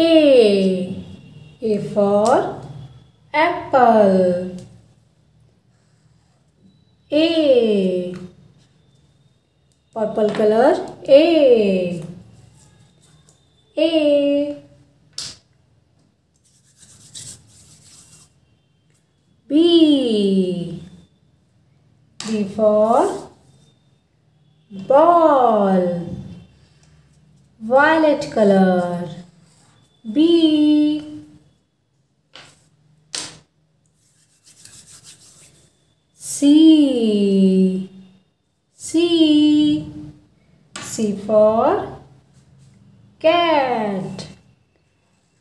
A. A for apple. A. Purple color. A. A. B. B for ball. Violet color. B. C. C. C for cat.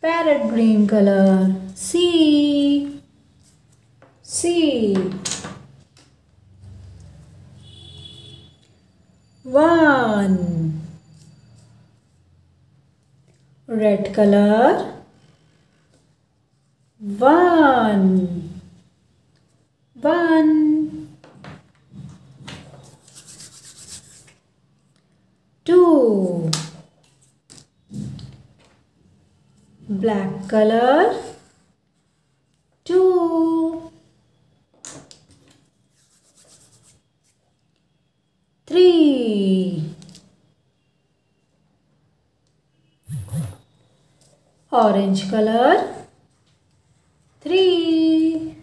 Parrot green color. C. C. One. Red color. One. One. Black color. Two. Three. Orange color. Three.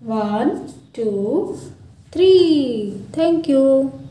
One, two, three. Thank you.